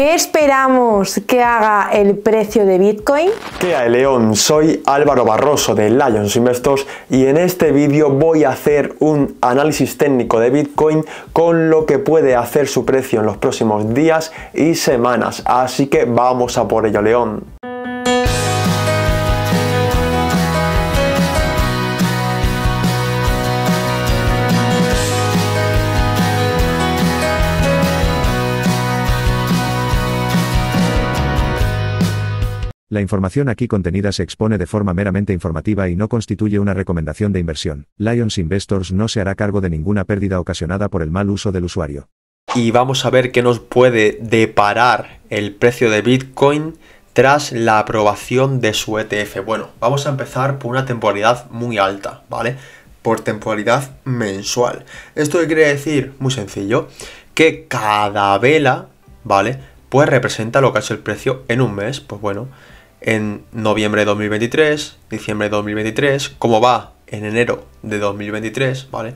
¿Qué esperamos que haga el precio de Bitcoin? ¿Qué hay León? Soy Álvaro Barroso de Lions Investors y en este vídeo voy a hacer un análisis técnico de Bitcoin con lo que puede hacer su precio en los próximos días y semanas. Así que vamos a por ello León. La información aquí contenida se expone de forma meramente informativa y no constituye una recomendación de inversión. Lions Investors no se hará cargo de ninguna pérdida ocasionada por el mal uso del usuario. Y vamos a ver qué nos puede deparar el precio de Bitcoin tras la aprobación de su ETF. Bueno, vamos a empezar por una temporalidad muy alta, ¿vale? Por temporalidad mensual. ¿Esto qué quiere decir? Muy sencillo, que cada vela, ¿vale? Pues representa lo que es el precio en un mes. Pues bueno, en noviembre de 2023, diciembre de 2023, como va en enero de 2023, ¿vale?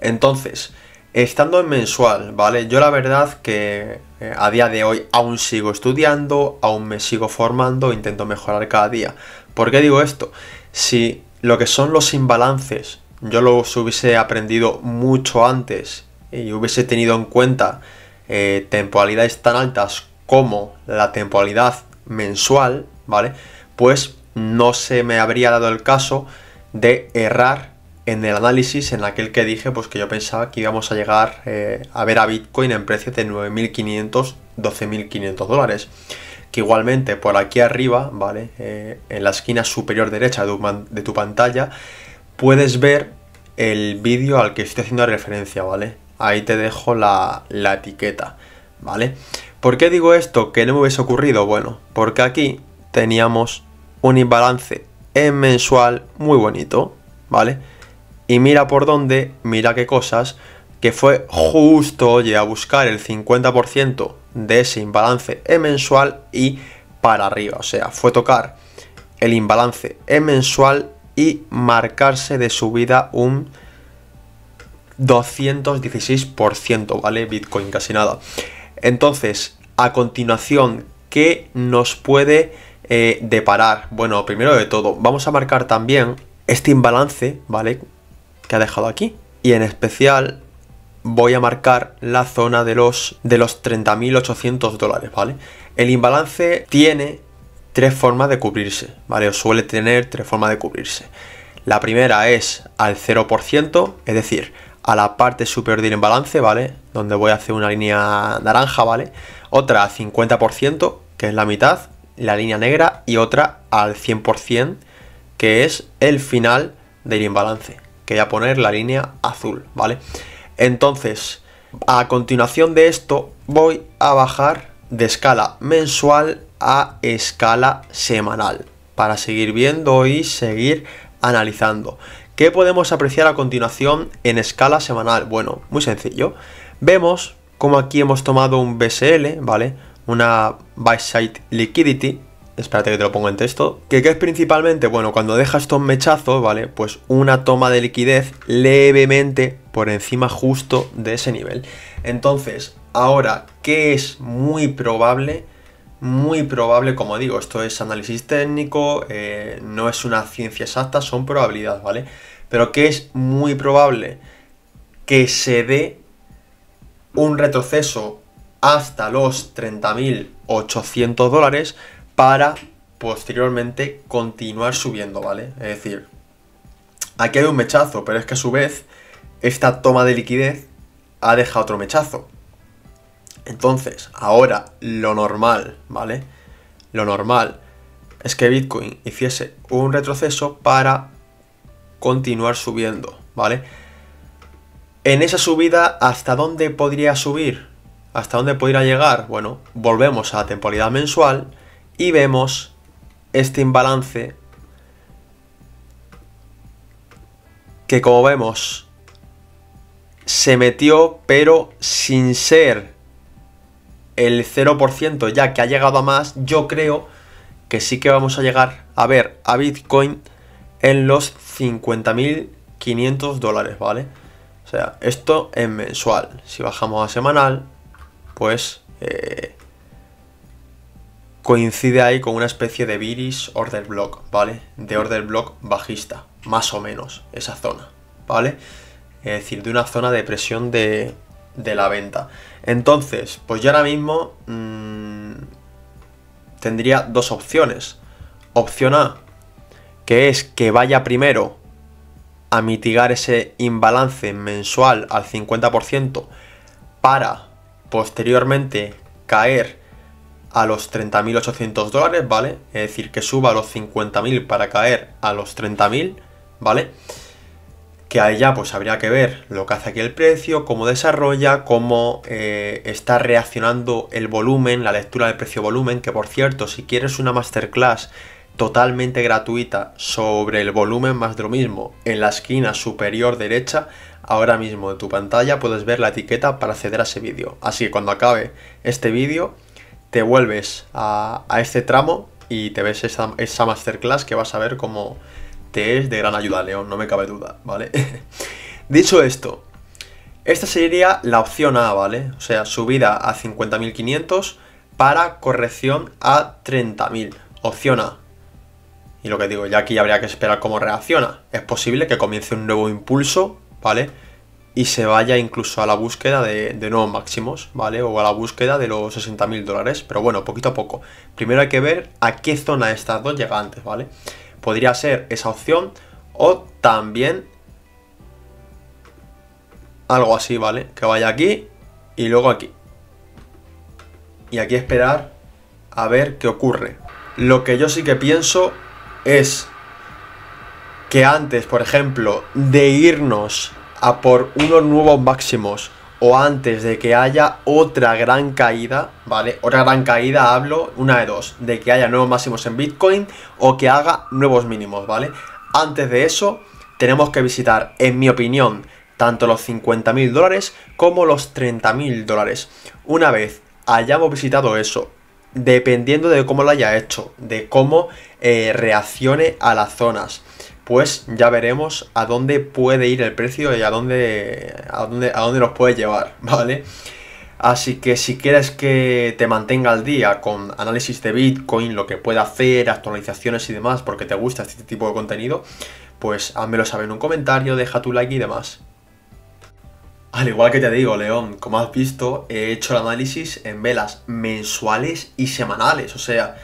Entonces, estando en mensual, ¿vale? Yo la verdad que eh, a día de hoy aún sigo estudiando, aún me sigo formando, intento mejorar cada día. ¿Por qué digo esto? Si lo que son los imbalances yo los hubiese aprendido mucho antes y hubiese tenido en cuenta eh, temporalidades tan altas como la temporalidad mensual, ¿vale? Pues no se me habría dado el caso de errar en el análisis en aquel que dije pues que yo pensaba que íbamos a llegar eh, a ver a Bitcoin en precios de 9.500, 12.500 dólares. Que igualmente por aquí arriba, ¿vale? Eh, en la esquina superior derecha de tu, pantalla puedes ver el vídeo al que estoy haciendo referencia, ¿vale? Ahí te dejo la, la etiqueta, ¿vale? ¿Por qué digo esto? Que no me hubiese ocurrido. Bueno, porque aquí teníamos un imbalance en mensual muy bonito, ¿vale? Y mira por dónde, mira qué cosas, que fue justo, oye, a buscar el 50% de ese imbalance en mensual y para arriba. O sea, fue tocar el imbalance en mensual y marcarse de subida un 216%, ¿vale? Bitcoin, casi nada. Entonces, a continuación, ¿qué nos puede eh, deparar? Bueno, primero de todo, vamos a marcar también este imbalance, ¿vale? Que ha dejado aquí. Y en especial voy a marcar la zona de los, de los 30.800 dólares, ¿vale? El imbalance tiene tres formas de cubrirse, ¿vale? O suele tener tres formas de cubrirse. La primera es al 0%, es decir, a la parte superior del imbalance, ¿vale? Donde voy a hacer una línea naranja, ¿vale? Otra a 50%, que es la mitad, la línea negra, y otra al 100%, que es el final del imbalance, que voy a poner la línea azul, ¿vale? Entonces, a continuación de esto, voy a bajar de escala mensual a escala semanal, para seguir viendo y seguir analizando. ¿Qué podemos apreciar a continuación en escala semanal? Bueno, muy sencillo. Vemos como aquí hemos tomado un BSL, ¿vale? Una Buy Side Liquidity. Espérate que te lo pongo en texto. Que, es principalmente, bueno, cuando dejas estos mechazos, ¿vale? Pues una toma de liquidez levemente por encima justo de ese nivel. Entonces, ahora, ¿qué es muy probable? muy probable, como digo, esto es análisis técnico, eh, no es una ciencia exacta, son probabilidades, ¿vale? Pero que es muy probable que se dé un retroceso hasta los 30.800 dólares para posteriormente continuar subiendo, ¿vale? Es decir, aquí hay un mechazo, pero es que a su vez esta toma de liquidez ha dejado otro mechazo. Entonces, ahora lo normal, ¿vale? Lo normal es que Bitcoin hiciese un retroceso para continuar subiendo, ¿vale? En esa subida, ¿hasta dónde podría subir? ¿Hasta dónde podría llegar? Bueno, volvemos a la temporalidad mensual y vemos este imbalance que como vemos se metió pero sin ser el 0% ya que ha llegado a más, yo creo que sí que vamos a llegar a ver a Bitcoin en los 50.500 dólares, ¿vale? O sea, esto en mensual. Si bajamos a semanal, pues eh, coincide ahí con una especie de viris order block, ¿vale? De order block bajista, más o menos, esa zona, ¿vale? Es decir, de una zona de presión de, de la venta. Entonces, pues yo ahora mismo mmm, tendría dos opciones. Opción A, que es que vaya primero a mitigar ese imbalance mensual al 50% para posteriormente caer a los 30.800 dólares, ¿vale? Es decir, que suba a los 50.000 para caer a los 30.000, ¿vale? Que ahí ya pues habría que ver lo que hace aquí el precio, cómo desarrolla, cómo eh, está reaccionando el volumen, la lectura del precio-volumen, que por cierto, si quieres una masterclass totalmente gratuita sobre el volumen más de lo mismo en la esquina superior derecha, ahora mismo de tu pantalla puedes ver la etiqueta para acceder a ese vídeo. Así que cuando acabe este vídeo, te vuelves a, este tramo y te ves esa, esa, masterclass que vas a ver cómo te es de gran ayuda, León, no me cabe duda, ¿vale? Dicho esto, esta sería la opción A, ¿vale? O sea, subida a 50.500 para corrección a 30.000. Opción A. Y lo que digo, ya aquí habría que esperar cómo reacciona. Es posible que comience un nuevo impulso, ¿vale? y se vaya incluso a la búsqueda de, nuevos máximos, ¿vale? O a la búsqueda de los 60.000 dólares, pero bueno, poquito a poco. Primero hay que ver a qué zona de estas dos llega antes, ¿vale? Podría ser esa opción o también algo así, ¿vale? Que vaya aquí y luego aquí. Y aquí esperar a ver qué ocurre. Lo que yo sí que pienso es que antes, por ejemplo, de irnos a por unos nuevos máximos o antes de que haya otra gran caída, ¿vale? Otra gran caída hablo, una de dos, de que haya nuevos máximos en Bitcoin o que haga nuevos mínimos, ¿vale? Antes de eso, tenemos que visitar, en mi opinión, tanto los 50 mil dólares como los 30 mil dólares. Una vez hayamos visitado eso, dependiendo de cómo lo haya hecho, de cómo eh, reaccione a las zonas, pues ya veremos a dónde puede ir el precio y a dónde, a dónde, a dónde nos puede llevar, ¿vale? Así que si quieres que te mantenga al día con análisis de Bitcoin, lo que puede hacer, actualizaciones y demás, porque te gusta este tipo de contenido, pues házmelo saber en un comentario, deja tu like y demás. Al igual que te digo, León, como has visto, he hecho el análisis en velas mensuales y semanales. O sea,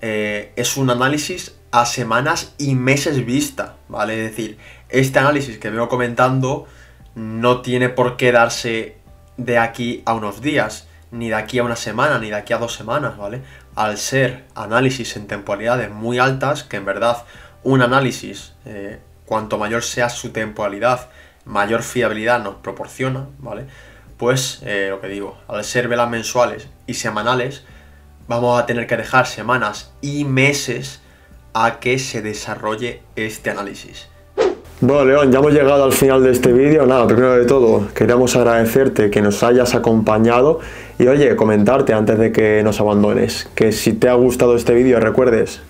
eh, es un análisis a semanas y meses vista, ¿vale? Es decir, este análisis que vengo comentando no tiene por qué darse de aquí a unos días, ni de aquí a una semana, ni de aquí a dos semanas, ¿vale? Al ser análisis en temporalidades muy altas, que en verdad un análisis, eh, cuanto mayor sea su temporalidad, mayor fiabilidad nos proporciona, ¿vale? Pues eh, lo que digo, al ser velas mensuales y semanales, vamos a tener que dejar semanas y meses a que se desarrolle este análisis. Bueno, León, ya hemos llegado al final de este vídeo. Nada, primero de todo, queríamos agradecerte que nos hayas acompañado y oye, comentarte antes de que nos abandones, que si te ha gustado este vídeo recuerdes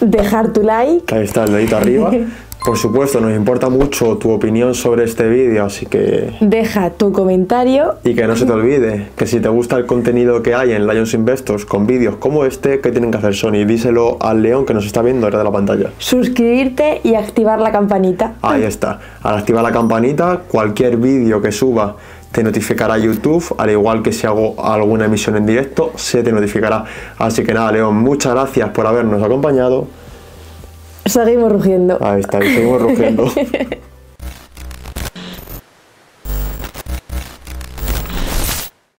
dejar tu like. Ahí está el dedito arriba. Por supuesto, nos importa mucho tu opinión sobre este vídeo, así que... Deja tu comentario. Y que no se te olvide que si te gusta el contenido que hay en Lions Investors con vídeos como este, ¿qué tienen que hacer Sony? Díselo al león que nos está viendo ahora de la pantalla. Suscribirte y activar la campanita. Ahí está. Al activar la campanita, cualquier vídeo que suba te notificará YouTube, al igual que si hago alguna emisión en directo, se te notificará. Así que nada, León, muchas gracias por habernos acompañado. Seguimos rugiendo. Ahí está, seguimos rugiendo.